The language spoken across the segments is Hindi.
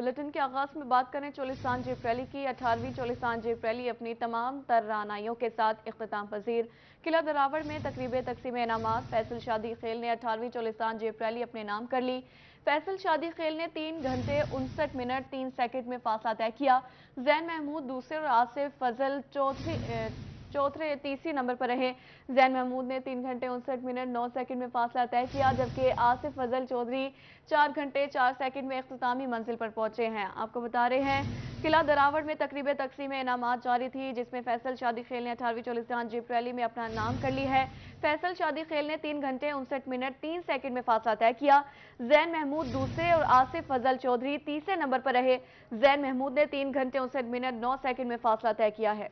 बुलेटिन के आगाज़ में बात करें चोलिस्तान जेब रैली की, अठारहवीं चोलिस्तान जेब रैली अपनी तमाम तर रानाइयों के साथ अख्ताम पजीर। किला दरावड़ में तकरीब तकसीम इनाम फैसल शादी खेल ने अठारहवीं चोलिस्तान जेब रैली अपने नाम कर ली। फैसल शादी खेल ने तीन घंटे उनसठ मिनट, तीन सेकेंड में फासला तय किया। जैन महमूद, दूसरे और आसिफ फजल चौथी चौथे तीसरी नंबर पर रहे। जैन महमूद ने तीन घंटे उनसठ मिनट नौ सेकंड में फासला तय किया, जबकि आसिफ फजल चौधरी चार घंटे चार सेकंड में अख्तामी मंजिल पर पहुँचे हैं। आपको बता रहे हैं, किला दरावड़ में तकरीब तकसीम इनाम जारी थी, जिसमें फैसल शादी खेल ने अठारहवीं चोलिस्तान जीप रैली में अपना नाम कर ली है। फैसल शादी खेल ने तीन घंटे उनसठ मिनट तीन सेकंड में फासला तय किया। जैन महमूद दूसरे और आसिफ फजल चौधरी तीसरे नंबर पर रहे। जैन महमूद ने तीन घंटे उनसठ मिनट नौ सेकंड में फासला तय किया है।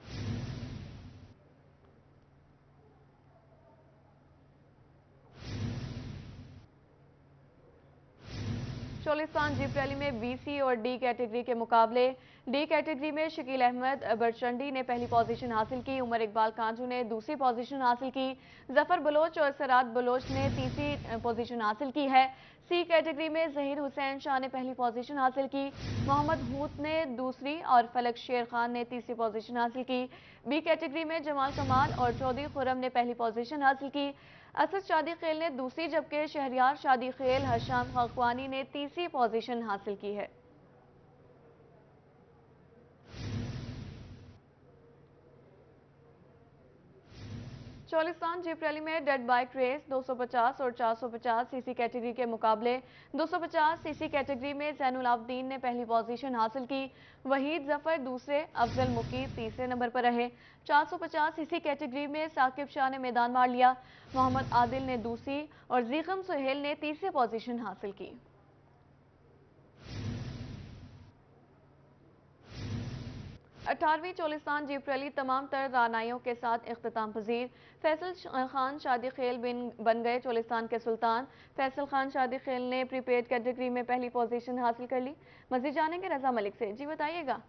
चोलिस्तान जीप रैली में बीसी और डी कैटेगरी के मुकाबले। डी कैटेगरी में शकील अहमद बरचंडी ने पहली पोजीशन हासिल की, उमर इकबाल कांजू ने दूसरी पोजीशन हासिल की, ज़फ़र बलोच और सराद बलोच ने तीसरी पोजीशन हासिल की है। सी कैटेगरी में जहीर हुसैन शाह ने पहली पोजीशन हासिल की, मोहम्मद हूत ने दूसरी और फलक शेर खान ने तीसरी पोजीशन हासिल की। बी कैटेगरी में जमाल कमाल और चौधरी खुरम ने पहली पोजीशन हासिल की। असद शादी खेल ने दूसरी, जबकि शहरियार शादी खेल हशाम खाकवानी ने तीसरी पोजीशन हासिल की है। चौलिस्तान जीप रैली में डेड बाइक रेस 250 और 450 सीसी कैटेगरी के मुकाबले। 250 सीसी कैटेगरी में जैनुल आबदीन ने पहली पोजीशन हासिल की। वहीद ज़फ़र दूसरे, अफजल मुकी तीसरे नंबर पर रहे। 450 सीसी कैटेगरी में साकिब शाह ने मैदान मार लिया। मोहम्मद आदिल ने दूसरी और जीखम सुहेल ने तीसरी पोजीशन हासिल की। अठारहवीं चोलिस्तान जीप रैली तमाम तर रानाइयों के साथ अख्ताम पजीर। फैसल खान शादी खेल बिन बन गए चोलिस्तान के सुल्तान। फैसल खान शादी खेल ने प्रीपेड कैटेगरी में पहली पोजीशन हासिल कर ली। मजीद जानेंगे रजा मलिक से। जी बताइएगा।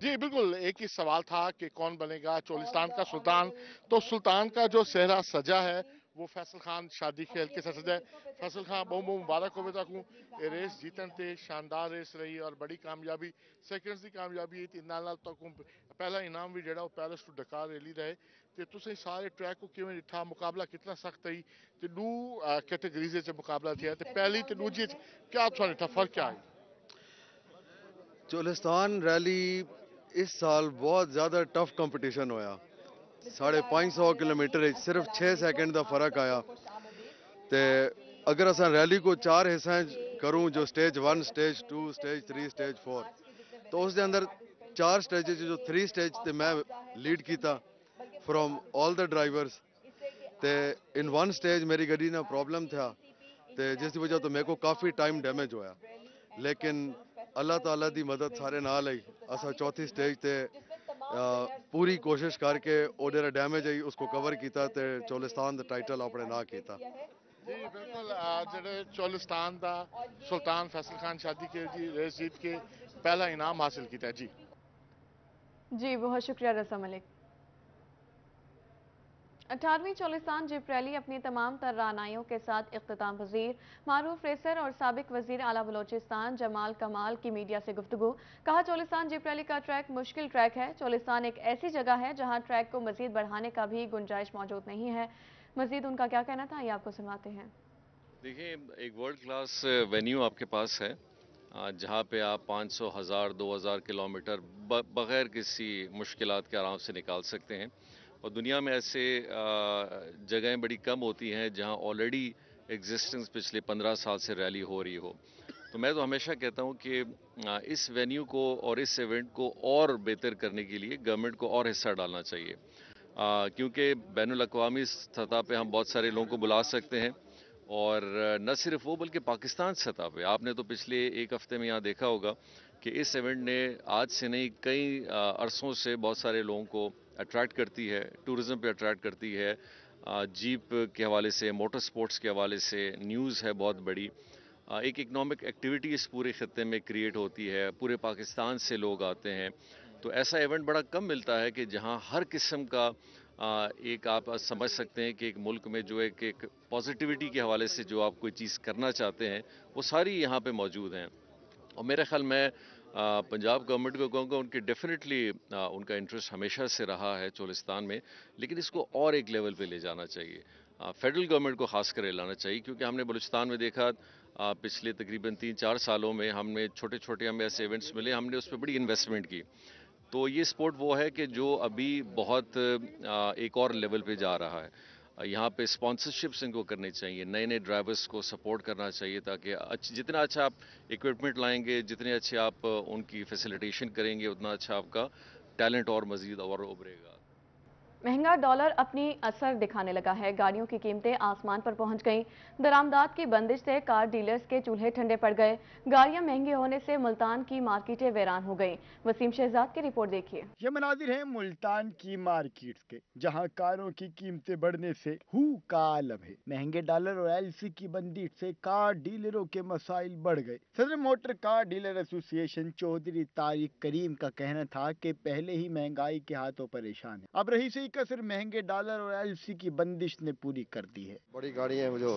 जी बिल्कुल। एक ही सवाल था कि कौन बनेगा चोलिस्तान का सुल्तान। तो सुल्तान का जो सेहरा सजा है वो फैसल खान शादी खेल के साथ सजा है फैसल खान बहुत बहुत मुबारक हो तक रेस जीतन थे शानदार रेस रही और बड़ी कामयाबी सेकंड्स की कामयाबी थी नाल तक पहला इनाम भी जो पैलेस टू डकार रैली रहे। तो तुम सारे ट्रैक को किमें दिखा मुकाबला कितना सख्त ही तो दू कैटेगरीज मुकाबला थे तो पहली तो दूजी क्या थोड़ा डिठा फ़र्क क्या है? चोलिस्तान रैली इस साल बहुत ज़्यादा टफ कंपटीशन होया। साढ़े पाँच सौ किलोमीटर सिर्फ़ छः सेकंड का फ़र्क आया। तो अगर अस रैली को चार हिस्सा करूँ, जो stage one stage two stage three stage four तो उस अंदर चार स्टेज जो थ्री स्टेज ते मैं लीड किया फ्रॉम ऑल द ड्राइवर्स ते इन वन स्टेज मेरी गड्डी ना प्रॉब्लम था तो जिस वजह तो मेरे को काफ़ी टाइम डैमेज होया। लेकिन अल्लाह ताला दी मदद सारे नाल आई। असा चौथी स्टेज ते पूरी कोशिश करके वो जेह्ड़ा डैमेज आई उसको कवर किया तो चौलिस्तान का टाइटल अपने ना किया जी बिल्कुल जेह्ड़े चौलिस्तान का सुल्तान फैसल खान शादी के जी रेस जीत के पहला इनाम हासिल किया जी। जी बहुत शुक्रिया रसा मलिक। अठारहवीं चोलिस्तान जिप रैली अपनी तमाम तर रानाइयों के साथ अख्ताम पजीर मारूफ रेसर और सबक वज़ीर अला बलोचिस्तान जमाल कमाल की मीडिया से गुफ्तु कहा चोलिस्तान जिप रैली का ट्रैक मुश्किल ट्रैक है। चोलिस्तान एक ऐसी जगह है जहाँ ट्रैक को मजीद बढ़ाने का भी गुंजाइश मौजूद नहीं है। मजीद उनका क्या कहना था, ये आपको सुनाते हैं। देखिए, एक वर्ल्ड क्लास वेन्यू आपके पास है जहाँ पे आप 500 हज़ार 2000 किलोमीटर बगैर किसी मुश्किल के आराम से निकाल सकते हैं। और दुनिया में ऐसे जगहें बड़ी कम होती हैं जहाँ ऑलरेडी एग्जिस्टेंस पिछले पंद्रह साल से रैली हो रही हो। तो मैं तो हमेशा कहता हूँ कि इस वेन्यू को और इस इवेंट को और बेहतर करने के लिए गवर्नमेंट को और हिस्सा डालना चाहिए। क्योंकि बैन अवी सतह पर हम बहुत सारे लोगों को बुला सकते हैं और न सिर्फ़ वो, बल्कि पाकिस्तान सतह पे। आपने तो पिछले एक हफ़्ते में यहाँ देखा होगा कि इस इवेंट ने आज से नहीं, कई अरसों से बहुत सारे लोगों को अट्रैक्ट करती है टूरिज़्म पे अट्रैक्ट करती है। जीप के हवाले से मोटर स्पोर्ट्स के हवाले से न्यूज़ है बहुत बड़ी। एक इकनॉमिक एक्टिविटी इस पूरे खत्े में क्रिएट होती है, पूरे पाकिस्तान से लोग आते हैं। तो ऐसा इवेंट बड़ा कम मिलता है कि जहाँ हर किस्म का एक आप समझ सकते हैं कि एक मुल्क में जो एक एक पॉजिटिविटी के हवाले से जो आप कोई चीज़ करना चाहते हैं, वो सारी यहाँ पे मौजूद हैं। और मेरे ख्याल में पंजाब गवर्नमेंट को कहूँगा उनकी डेफिनेटली उनका इंटरेस्ट हमेशा से रहा है चोलिस्तान में लेकिन इसको और एक लेवल पे ले जाना चाहिए। फेडरल गवर्नमेंट को खास कर लाना चाहिए क्योंकि हमने बलूचिस्तान में देखा आ, पिछले तकरीबन तीन चार सालों में हमने छोटे छोटे हमें ऐसे इवेंट्स मिले हमने उस पर बड़ी इन्वेस्टमेंट की। तो ये स्पोर्ट वो है कि जो अभी बहुत आ, एक और लेवल पे जा रहा है। यहाँ पे स्पॉन्सरशिप्स इनको करनी चाहिए नए नए ड्राइवर्स को सपोर्ट करना चाहिए ताकि अच्छ, जितना अच्छा आप इक्विपमेंट लाएँगे जितने अच्छे आप उनकी फैसिलिटेशन करेंगे उतना अच्छा आपका टैलेंट और मजीद और उभरेगा। महँगा डॉलर अपनी असर दिखाने लगा है। गाड़ियों की कीमतें आसमान पर पहुँच गईं। दरामदाद की बंदिश से कार डीलर्स के चूल्हे ठंडे पड़ गए। गाड़ियाँ महँगी होने से मुल्तान की मार्केटें वैरान हो गईं। वसीम शहजाद की रिपोर्ट देखिए। ये मनाजिर है मुल्तान की मार्केट्स के, जहाँ कारों की कीमतें बढ़ने से हु का आलम है। महँगे डॉलर और एलसी की बंदिश से कार डीलरों के मसाइल बढ़ गए। सदर motor car dealer association Chaudhry Tariq Karim का कहना था की पहले ही महँगाई के हाथों परेशान है। अब रही कसर महँगे डॉलर और एलसी की बंदिश ने पूरी कर दी है। बड़ी गाड़ी है जो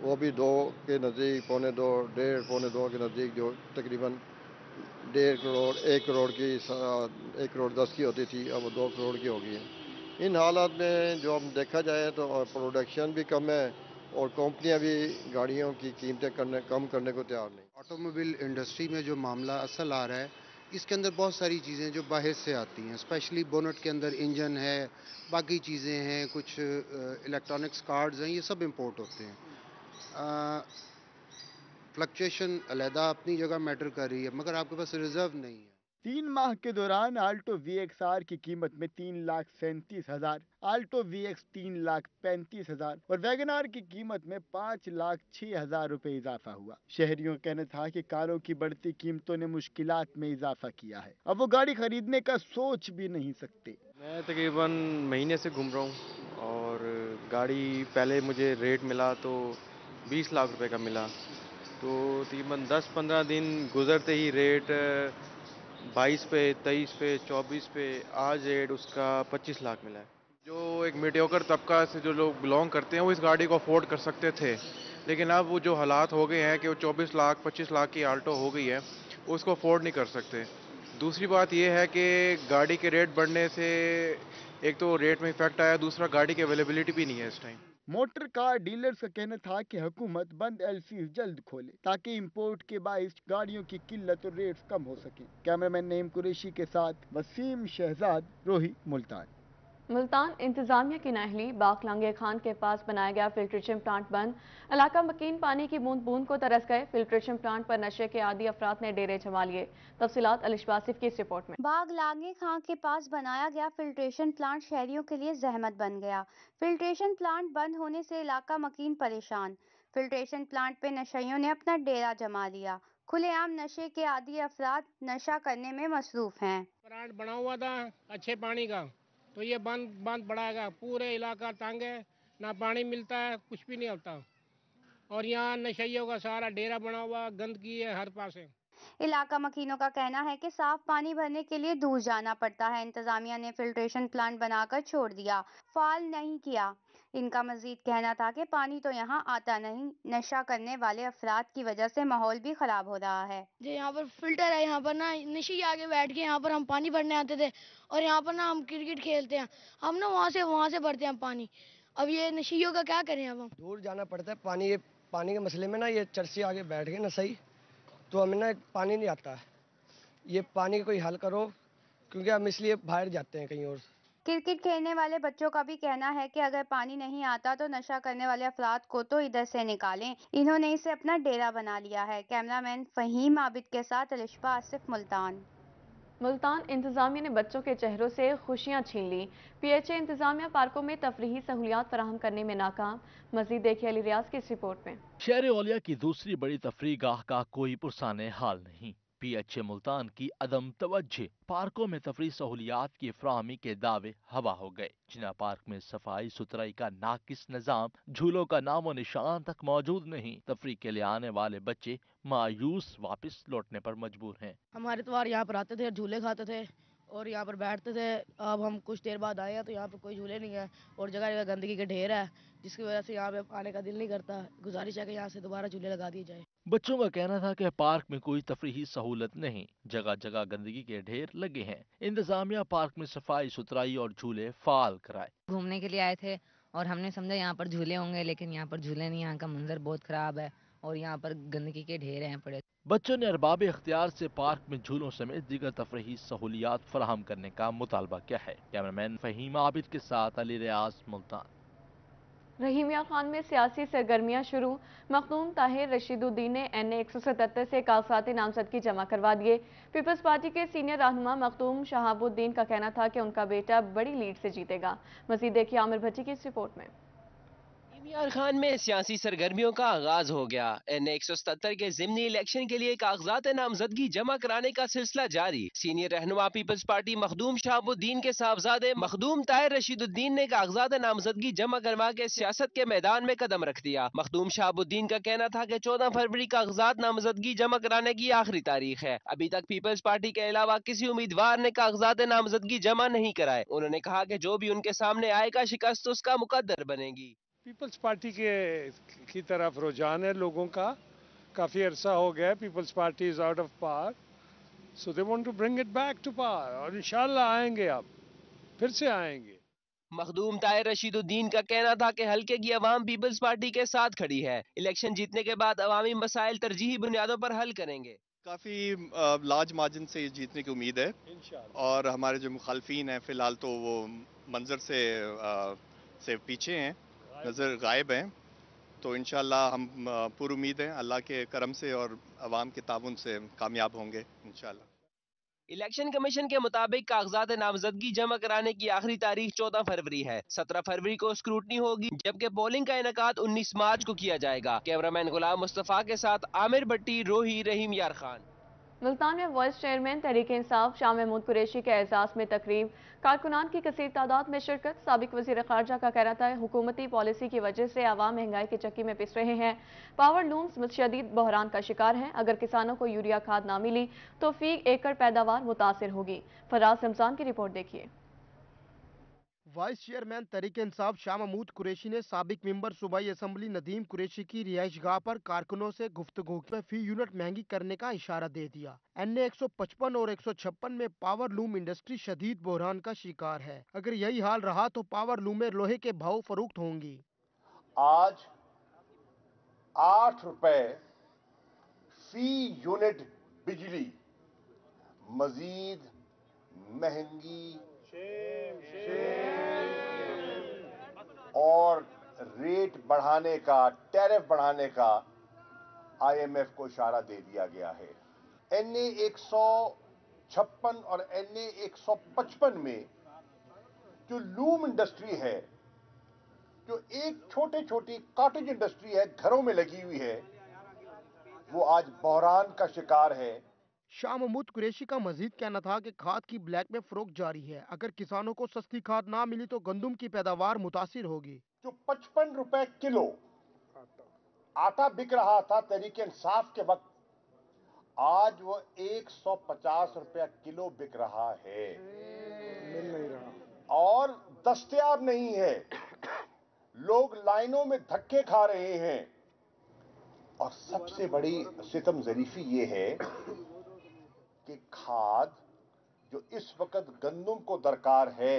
वो भी दो के नज़दीक पौने दो डेढ़ पौने दो के नज़दीक जो तकरीबन डेढ़ करोड़ एक करोड़ की एक करोड़ दस की होती थी अब दो करोड़ की हो गई है। इन हालात में जो हम देखा जाए तो प्रोडक्शन भी कम है और कंपनियाँ भी गाड़ियों की कीमतें करने कम करने को तैयार नहीं। ऑटोमोबाइल इंडस्ट्री में जो मामला असल आ रहा है इसके अंदर बहुत सारी चीज़ें जो बाहर से आती हैं। स्पेशली बोनट के अंदर इंजन है, बाकी चीज़ें हैं, कुछ इलेक्ट्रॉनिक्स कार्ड्स हैं, ये सब इम्पोर्ट होते हैं। फ्लक्चुएशन अलहदा अपनी जगह मैटर कर रही है, मगर आपके पास रिज़र्व नहीं है। तीन माह के दौरान आल्टो वी एक्स आर की कीमत में तीन लाख सैंतीस हज़ार आल्टो वी एक्स तीन लाख पैंतीस हज़ार और वैगन आर की कीमत में पाँच लाख छह हज़ार रूपए इजाफा हुआ। शहरियों का कहना था कि कारों की बढ़ती कीमतों ने मुश्किलात में इजाफा किया है। अब वो गाड़ी खरीदने का सोच भी नहीं सकते। मैं तकरीबन महीने से घूम रहा हूँ और गाड़ी पहले मुझे रेट मिला तो बीस लाख रुपए का मिला। तो तकरीबन दस पंद्रह दिन गुजरते ही रेट बाईस पे, तेईस पे, चौबीस पे, आज रेट उसका पच्चीस लाख मिला है। जो एक मीडियोकर तबका से जो लोग बिलोंग करते हैं, वो इस गाड़ी को अफोर्ड कर सकते थे। लेकिन अब वो जो हालात हो गए हैं कि वो चौबीस लाख, पच्चीस लाख की आल्टो हो गई है, उसको अफोर्ड नहीं कर सकते। दूसरी बात यह है कि गाड़ी के रेट बढ़ने से एक तो रेट में इफ़ेक्ट आया, दूसरा गाड़ी की अवेलेबिलिटी भी नहीं है इस टाइम मोटर कार डीलर्स का कहना था कि हुकूमत बंद एलसी जल्द खोले, ताकि इंपोर्ट के बायस गाड़ियों की किल्लत और रेट्स कम हो सके। कैमरामैन नईम कुरेशी के साथ वसीम शहजाद, रोही मुल्तान। मुल्तान इंतजामिया की नाहली बागलांगे खान के पास बनाया गया फिल्ट्रेशन प्लांट बंद। इलाका मकीन पानी की बूंद बूंद को तरस गए। फिल्ट्रेशन प्लांट पर नशे के आदि अफराद ने डेरे जमा लिए। तफसीत अलिशबासिफ की इस रिपोर्ट में। बाग लांगे खान के पास बनाया गया फिल्ट्रेशन प्लांट शहरियों के लिए जहमत बन गया। फिल्ट्रेशन प्लांट बंद होने से इलाका मकीन परेशान। फिल्ट्रेशन प्लांट पे नशियों ने अपना डेरा जमा लिया। खुलेआम नशे के आदि अफराद नशा करने में मसरूफ हैं। प्लांट बना हुआ था अच्छे पानी का। तो ये बंद बंद बढ़ाएगा। पूरे इलाका तंग है, ना पानी मिलता है, कुछ भी नहीं होता। और यहाँ नशैयों का सारा डेरा बना हुआ, गंदगी है हर पास। है इलाका मकीनों का कहना है कि साफ़ पानी भरने के लिए दूर जाना पड़ता है। इंतजामिया ने फिल्ट्रेशन प्लांट बनाकर छोड़ दिया। फाल नहीं किया। इनका मजीद कहना था कि पानी तो यहाँ आता नहीं नशा करने वाले अफराद की वजह से माहौल भी खराब हो रहा है। जो यहाँ पर फ़िल्टर है यहाँ पर ना नशी आगे बैठ के यहाँ पर हम पानी भरने आते थे और यहाँ पर ना हम क्रिकेट खेलते हैं। हम ना वहाँ से वहाँ से भरते हैं पानी। अब ये नशियों का क्या करें अब हम? दूर जाना पड़ता है पानी ये पानी के मसले में ना ये चर्ची आगे बैठ गए ना सही तो हमें ना पानी नहीं आता। ये पानी का कोई हल करो क्योंकि हम इसलिए बाहर जाते हैं कहीं और। क्रिकेट खेलने वाले बच्चों का भी कहना है कि अगर पानी नहीं आता तो नशा करने वाले अफराद को तो इधर से निकालें। इन्होंने इसे अपना डेरा बना लिया है। कैमरामैन फहीम आबिद के साथ अलिशबा आसिफ मुल्तान। मुल्तान इंतजामिया ने बच्चों के चेहरों से खुशियाँ छीन ली। पीएचए इंतजामिया पार्कों में तफरी सहूलियात फराहम करने में नाकाम। मजीद देखिए अली रियाज की इस रिपोर्ट में। शहर ओलिया की दूसरी बड़ी तफरी गाह का कोई पुरसाने हाल नहीं। पी एच ए मुल्तान की अदम तवज्जे। पार्कों में तफरी सहूलियात की फ्राहमी के दावे हवा हो गए। जिना पार्क में सफ़ाई सुथराई का नाकिस निज़ाम, झूलों का नामो निशान तक मौजूद नहीं। तफरी के लिए आने वाले बच्चे मायूस वापस लौटने पर मजबूर हैं। हमारे तो यहाँ पर आते थे झूले खाते थे। और यहाँ पर बैठते थे। अब हम कुछ देर बाद आए हैं तो यहाँ पर कोई झूले नहीं है और जगह जगह गंदगी के ढेर है जिसकी वजह से यहाँ पे आने का दिल नहीं करता। गुजारिश है कि यहाँ से दोबारा झूले लगा दिए जाए। बच्चों का कहना था कि पार्क में कोई तफरी सहूलत नहीं जगह जगह गंदगी के ढेर लगे हैं। इंतजामिया पार्क में सफ़ाई सुथराई और झूले फाल कराए। घूमने के लिए आए थे और हमने समझा यहाँ पर झूले होंगे लेकिन यहाँ पर झूले नहीं यहाँ का मंजर बहुत खराब है। और यहाँ पर गंदगी के ढेर हैं पड़े। बच्चों ने अरबाब इख्तियार से पार्क में झूलों समेत दीगर तफरी सहूलियात फराहम करने का मुतालबा किया है। कैमरामैन फहीम आबिद के साथ अली रियाज मुल्तान। रहीमिया खान में सियासी सरगर्मियाँ शुरू। मखदूम ताहिर रशीदुद्दीन ने एन ए एक सौ सतहत्तर से कागजाती नामजदगी जमा करवा दिए। पीपल्स पार्टी के सीनियर रहनुमा मखदूम शहाबुद्दीन का कहना था कि उनका बेटा बड़ी लीड से जीतेगा। मजीद देखिए आमिर भट्टी की इस रिपोर्ट में। इमरान खान में सियासी सरगर्मियों का आगाज़ हो गया। एन एक सौ सत्तर के जिमनी इलेक्शन के लिए कागजात नामजदगी जमा कराने का सिलसिला जारी। सीनियर रहनुमा पीपल्स पार्टी मखदूम शहाबुद्दीन के साहबजादे मखदूम ताहिर रशीदुद्दीन ने कागजात नामजदगी जमा करवा के सियासत के मैदान में कदम रख दिया। मखदूम शहाबुद्दीन का कहना था की चौदह फरवरी कागजात नामजदगी जमा कराने की आखिरी तारीख है। अभी तक पीपल्स पार्टी के अलावा किसी उम्मीदवार ने कागजात नामजदगी जमा नहीं कराए। उन्होंने कहा की जो भी उनके सामने आएगा शिकस्त, उसका मुकदर बनेगी। पीपल्स पार्टी के की तरफ़ रुझान है लोगों का। काफ़ी अरसा हो गया People's Party is out of power so they want to bring it back to power और इंशाल्लाह आएँगे आप फिर से आएँगे। मखदूम ताहिर रशीदुद्दीन का कहना था कि हल्के की अवाम पीपल्स पार्टी के साथ खड़ी है। इलेक्शन जीतने के बाद अवामी मसाइल तरजीही बुनियादों पर हल करेंगे। काफ़ी लार्ज मार्जिन से जीतने की उम्मीद है। और हमारे जो मुखालफी हैं फ़िलहाल तो वो मंजर से आ, से पीछे हैं। नज़र गायब हैं। तो इन हम पूरी उम्मीद हैं अल्लाह के करम से और आवाम के ताउन से कामयाब होंगे इन इलेक्शन कमीशन के मुताबिक कागजात नामजदगी जमा कराने की आखिरी तारीख चौदह फरवरी है। सत्रह फरवरी को स्क्रूटनी होगी, जबकि पोलिंग का इनका उन्नीस मार्च को किया जाएगा। कैमरामैन गुलाम मुस्तफ़ा के साथ आमिर भट्टी, रोही रहीम यार खान। मुल्तान में वाइस चेयरमैन तहरीक इंसाफ, शाह महमूद कुरेशी के एजाज में तकरीब, कारकुनान की कसर तादाद में शिरकत, सबक वजी खारजा का कहना था, हुकूमती पॉलिसी की वजह से आवाम महँगाई की चक्की में पिस रहे हैं। पावर लूम्स शदीद बहरान का शिकार हैं। अगर किसानों को यूरिया खाद ना मिली तो फ़ी एकड़ पैदावार मुतासर होगी। फराज रमज़ान की रिपोर्ट देखिए। वाइस चेयरमैन तरीक इंसाफ शाह महमूद कुरेशी ने सबक मेंबर सूबाई असम्बली नदीम कुरेशी की रिहाइश गाह पर कारकुनों से गुफ्तगु फ़ी यूनिट महँगी करने का इशारा दे दिया। एन ए एक सौ पचपन और एक सौ छप्पन में पावर लूम इंडस्ट्री शदीद बहरान का शिकार है। अगर यही हाल रहा तो पावर लूम में लोहे के भाव फरोख्त होंगी। आज आठ रुपए फ़ी यूनिट बिजली मजीद महँगी। और रेट बढ़ाने का टैरिफ बढ़ाने का आईएमएफ को इशारा दे दिया गया है। एनए एक सौ छप्पन और एनए एक सौ पचपन में जो लूम इंडस्ट्री है, जो एक छोटे छोटी कॉटेज इंडस्ट्री है, घरों में लगी हुई है, वो आज बहरान का शिकार है। शाह महमूद कुरेशी का मजीद कहना था कि खाद की ब्लैक में फरोख जारी है। अगर किसानों को सस्ती खाद ना मिली तो गंदुम की पैदावार मुतासर होगी। जो पचपन रुपए किलो आटा। बिक रहा था तरीके इंसाफ के वक्त आज वो 150 रुपया किलो बिक रहा है। मिल नहीं रहा। और दस्तियाब नहीं है। लोग लाइनों में धक्के खा रहे हैं। और सबसे बड़ी सितम जरीफी ये है कि खाद जो इस वक्त गंदुम को दरकार है,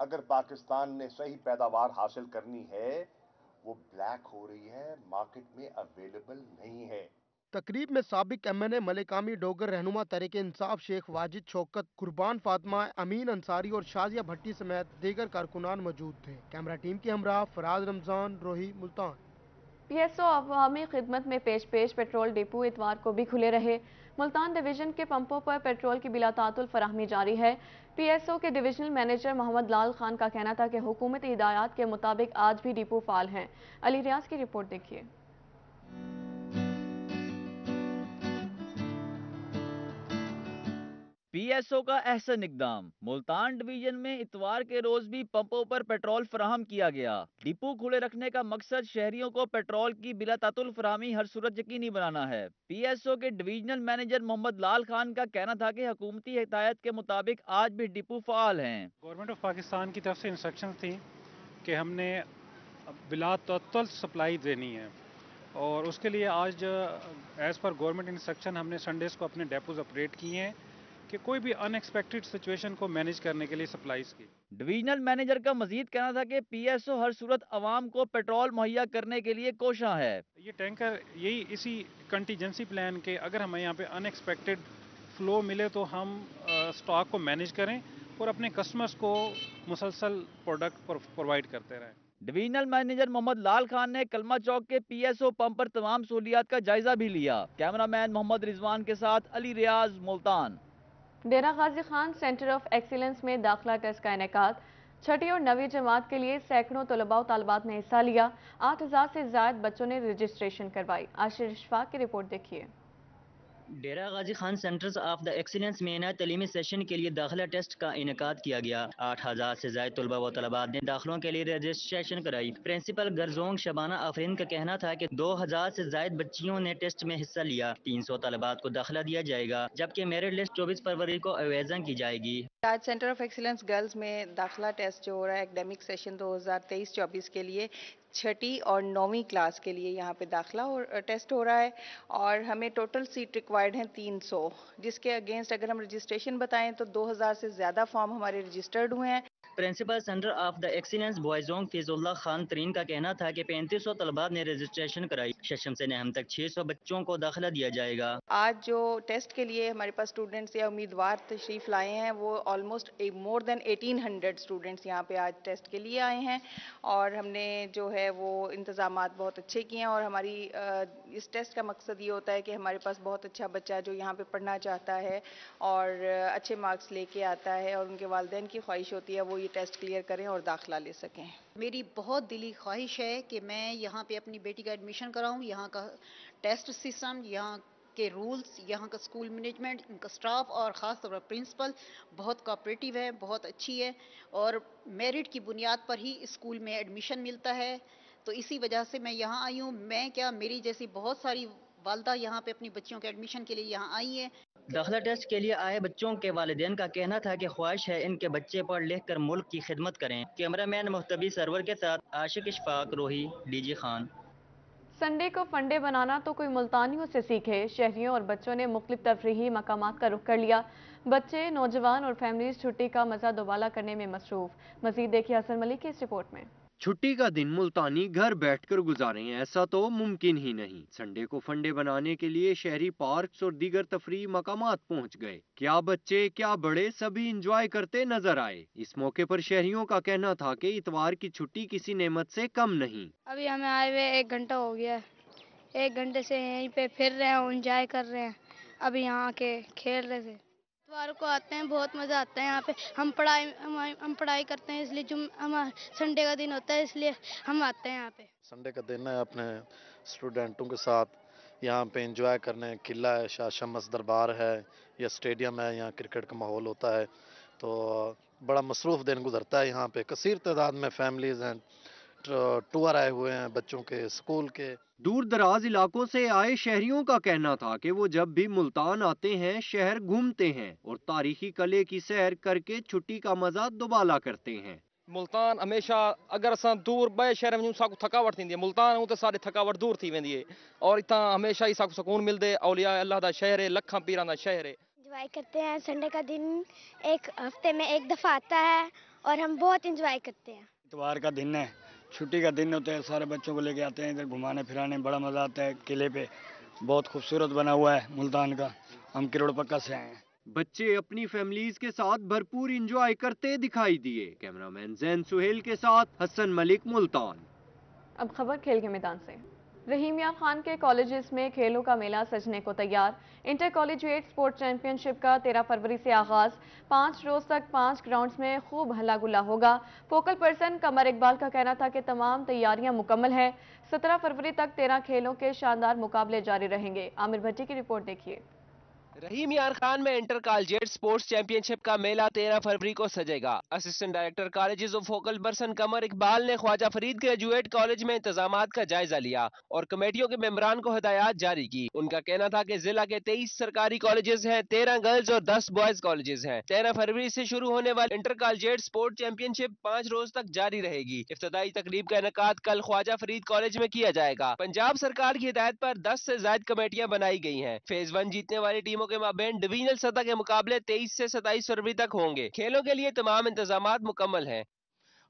अगर पाकिस्तान ने सही पैदावार हासिल करनी है, वो ब्लैक हो रही है, मार्केट में अवेलेबल नहीं है। तकरीब में सबक एम एन ए मलिकामी डोगर रहनुमा तरीके इंसाफ शेख वाजिद शौकत, कुर्बान फातमा अमीन अंसारी और शाजिया भट्टी समेत दीगर कारकुनान मौजूद थे। कैमरा टीम के हमरा Faraz Ramzan, Rohi, Multan. P S O अवामी खिदमत में पेश पेश पेट्रोल डिपो इतवार को भी खुले रहे मुल्तान डिवीज़न के पंपों पर पेट्रोल की बिला तातुल फराहमी जारी है पीएसओ के डिवीजनल मैनेजर मोहम्मद लाल खान का कहना था कि हुकूमती हिदायत के मुताबिक आज भी डिपो फाल हैं अली रियाज की रिपोर्ट देखिए पीएसओ का अहसन इकदाम। मुल्तान डिवीज़न में इतवार के रोज भी पंपों पर पेट्रोल फराहम किया गया। डिपो खुले रखने का मकसद शहरियों को पेट्रोल की बिला फराहमी हर सूरत यकीनी बनाना है। पीएसओ के डिवीजनल मैनेजर मोहम्मद लाल खान का कहना था कि हकूमती हिदायत के मुताबिक आज भी डिपो फाल हैं। गवर्नमेंट ऑफ़ पाकिस्तान की तरफ़ से इंस्ट्रक्शन थी कि हमने बिला सप्लाई देनी है। और उसके लिए आज, एज़ पर गवर्नमेंट इंस्ट्रक्शन हमने संडेज को अपने डेपोज ऑपरेट किए हैं। कि कोई भी अनएक्सपेक्टेड सिचुएशन को मैनेज करने के लिए सप्लाईज की। डिवीजनल मैनेजर का मजीद कहना था कि पीएसओ हर सूरत आवाम को पेट्रोल मुहैया करने के लिए कोशा है। ये टैंकर यही इसी कंटीजेंसी प्लान के अगर हमें यहाँ पे अनएक्सपेक्टेड फ्लो मिले तो हम स्टॉक को मैनेज करें और अपने कस्टमर्स को मुसलसल प्रोडक्ट प्रोवाइड करते रहें। डिवीजनल मैनेजर मोहम्मद लाल खान ने कलमा चौक के पीएसओ पंप पर तमाम सहूलियात का जायजा भी लिया। कैमरामैन मोहम्मद रिजवान के साथ Ali Riaz Multan. Dera Ghazi Khan centre of excellence में दाखिला टेस्ट का इनका। छठी और नवी जमात के लिए सैकड़ों तलबा तलबात ने हिस्सा लिया। आठ हज़ार से ज़्यादा बच्चों ने रजिस्ट्रेशन करवाई। आशिर की रिपोर्ट देखिए। Dera Ghazi Khan centres of the excellence में नए तलीमी सेशन के लिए दाखिला टेस्ट का इनका किया गया। आठ हज़ार से ज़्यादा तलबा व तलबात ने दाखिलों के लिए रजिस्ट्रेशन कराई। प्रिंसिपल गर्जोंग शबाना आफरीन का कहना था कि दो हज़ार से ज़्यादा बच्चियों ने टेस्ट में हिस्सा लिया। तीन सौ तलबात को दाखिला दिया जाएगा, जबकि मेरिट लिस्ट चौबीस फरवरी को आवेदन की जाएगी। आज सेंटर ऑफ़ एक्सीलेंस गर्ल्स में दाखिला टेस्ट जो हो रहा है एकेडमिक सेशन दो हज़ार तेईस चौबीस के लिए छठी और नौवीं क्लास के लिए यहाँ पे दाखिला और टेस्ट हो रहा है और हमें टोटल सीट रिक्वायर्ड हैं 300 जिसके अगेंस्ट अगर हम रजिस्ट्रेशन बताएँ तो 2000 से ज़्यादा फॉर्म हमारे रजिस्टर्ड हुए हैं। Principal centre of the excellence बॉयजोंग Faizullah Khan Tareen का कहना था कि पैंतीस सौ तलबा ने रजिस्ट्रेशन कराई। सेशन से नहम तक 600 बच्चों को दाखिला दिया जाएगा। आज जो टेस्ट के लिए हमारे पास स्टूडेंट्स या उम्मीदवार तशरीफ़ लाए हैं, वो ऑलमोस्ट मोर देन 1800 स्टूडेंट्स यहाँ पे आज टेस्ट के लिए आए हैं। और हमने जो है वो इंतज़ाम बहुत अच्छे किए हैं और हमारी इस टेस्ट का मकसद ये होता है कि हमारे पास बहुत अच्छा बच्चा जो यहाँ पे पढ़ना चाहता है और अच्छे मार्क्स लेके आता है और उनके वालदेन की ख्वाहिश होती है, वो ये टेस्ट क्लियर करें और दाखिला ले सकें। मेरी बहुत दिली ख्वाहिश है कि मैं यहाँ पर अपनी बेटी का एडमिशन कराऊँ, यहाँ का टेस्ट सिस्टम यहाँ के रूल्स यहाँ का स्कूल मैनेजमेंट इनका स्टाफ और ख़ास तौर पर प्रिंसिपल बहुत कोऑपरेटिव है, बहुत अच्छी है और मेरिट की बुनियाद पर ही स्कूल में एडमिशन मिलता है। तो इसी वजह से मैं यहाँ आई हूँ। मैं क्या मेरी जैसी बहुत सारी वालदा यहाँ पे अपनी बच्चियों के एडमिशन के लिए यहाँ आई है। दाखिला टेस्ट के लिए आए बच्चों के वालदेन का कहना था कि ख्वाहिश है इनके बच्चे पढ़ लिख कर मुल्क की खिदमत करें। कैमरामैन मुहतबी सरवर के साथ आशिक इशफाक रोही डीजी खान। संडे को फंडे बनाना तो कोई मुल्तानियों से सीखे। शहरियों और बच्चों ने मुख्तु तफरी मकाम का रुख कर लिया। बच्चे नौजवान और फैमिलीज़ छुट्टी का मज़ा दोबाला करने में मसरूफ मजीद देखिए हसन मलिक की इस रिपोर्ट में। छुट्टी का दिन मुल्तानी घर बैठकर गुजारें, ऐसा तो मुमकिन ही नहीं। संडे को फंडे बनाने के लिए शहरी पार्क्स और दीगर तफरी मकाम पहुँच गए। क्या बच्चे, क्या बड़े सभी इंजॉय करते नज़र आए। इस मौके पर शहरियों का कहना था कि इतवार की छुट्टी किसी नेमत से कम नहीं। अभी हमें आए हुए एक घंटा हो गया एक घंटे से यहीं पे फिर रहे हैं इंजॉय कर रहे हैं। अभी यहाँ के खेल रहे थे। इतवार को आते हैं बहुत मज़ा आता है यहाँ पे। हम पढ़ाई हम, हम पढ़ाई करते हैं इसलिए जुम हम संडे का दिन होता है इसलिए हम आते हैं यहाँ पे। संडे का दिन है अपने स्टूडेंटों के साथ यहाँ पे इंजॉय करने किला है शाह शमस दरबार है या स्टेडियम है यहाँ क्रिकेट का माहौल होता है। तो बड़ा मसरूफ़ दिन गुजरता है यहाँ पे। कसीर तादाद में फैमिलीज़ हैं टूर आए हुए हैं बच्चों के स्कूल के दूर दराज इलाकों से आए शहरियों का कहना था कि वो जब भी मुल्तान आते हैं शहर घूमते हैं और तारीखी कले की सैर करके छुट्टी का मज़ा दोबाला करते हैं। मुल्तान हमेशा अगर असां दूर ॿ शहर में साकू थकावट थींदी आहे मुल्तान हूँ त साडी थकावट दूर थी वेंदी आहे और इतां हमेशा ही साकू सुकून मिलदे। औलिया अल्लाह दा शहर है लखा पीरां दा शहर है। इंजॉय करते हैं। संडे का दिन एक हफ़्ते में एक दफ़ा आता है और हम बहुत इंजॉय करते हैं। इतवार का दिन है। छुट्टी का दिन होता है सारे बच्चों को लेके आते हैं इधर घुमाने फिराने बड़ा मज़ा आता है किले पे। बहुत खूबसूरत बना हुआ है मुल्तान का। हम किरोड़ पक्का से आए हैं। बच्चे अपनी फैमिलीज़ के साथ भरपूर इंजॉय करते दिखाई दिए। कैमरामैन जैन सुहेल के साथ हसन मलिक मुल्तान। अब खबर खेल के मैदान से। रहीमिया खान के कॉलेजेस में खेलों का मेला सजने को तैयार। इंटर कॉलेजिएट स्पोर्ट चैंपियनशिप का 13 फरवरी से आगाज़। पाँच रोज तक पाँच ग्राउंड्स में खूब हल्ला गुला होगा। फोकल पर्सन कमर इकबाल का कहना था कि तमाम तैयारियाँ मुकम्मल हैं। 17 फरवरी तक तेरह खेलों के शानदार मुकाबले जारी रहेंगे। आमिर भट्टी की रिपोर्ट देखिए। रहीम यार खान में इंटर कॉलेजिएट स्पोर्ट्स चैंपियनशिप का मेला तेरह फरवरी को सजेगा। Assistant director colleges of focal person Qamar Iqbal ने ख्वाजा फरीद ग्रेजुएट कॉलेज में इंतज़ाम का जायजा लिया और कमेटियों के मेम्बरान को हदायत जारी की। उनका कहना था की जिला के तेईस सरकारी कॉलेजेस हैं, तेरह गर्ल्स और दस बॉयज़ कॉलेजेस हैं। तेरह फरवरी ऐसी शुरू होने वाले इंटर कॉलेजिएट स्पोर्ट चैंपियनशिप पाँच रोज तक जारी रहेगी। इफ्तदाई तकरीब का इनका कल ख्वाजा फरीद कॉलेज में किया जाएगा। पंजाब सरकार की हिदायत आरोप दस ऐसी ज़्यादा कमेटियाँ बनाई गई है। फ़ेज़ वन जीतने वाली टीमों टीमों के माबेन डिवीजनल सतह के मुकाबले 23 से 27 फरवरी तक होंगे। खेलों के लिए तमाम इंतज़ाम मुकम्मल हैं।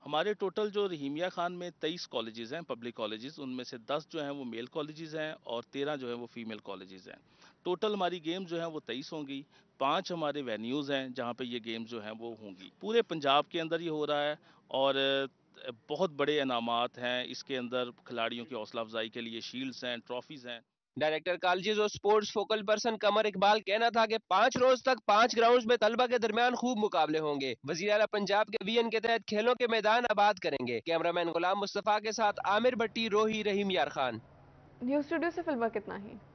हमारे टोटल जो रहीमिया खान में तेईस कॉलेजेस हैं पब्लिक कॉलेजेस उनमें से दस जो हैं वो मेल कॉलेजेस हैं और तेरह जो है वो फीमेल कॉलेजेस हैं। टोटल हमारी गेम जो है वो तेईस होंगी। पाँच हमारे वेन्यूज़ हैं जहाँ पे ये गेम जो हैं वो होंगी। पूरे पंजाब के अंदर ये हो रहा है और बहुत बड़े इनामात हैं। इसके अंदर खिलाड़ियों की हौसला अफजाई के लिए शील्ड्स हैं ट्रॉफीज़ हैं। डायरेक्टर कॉलेजेस और sports focal person Qamar Iqbal कहना था कि पाँच रोज तक पाँच ग्राउंड में तलबा के दरमियान खूब मुकाबले होंगे। वजी अला पंजाब के वीएन के तहत खेलों के मैदान आबाद करेंगे। कैमरामैन गुलाम मुस्तफ़ा के साथ आमिर भट्टी, रोही रहीम यार खान। न्यूज़ स्टूडियो से फ़िल्म कितना ही।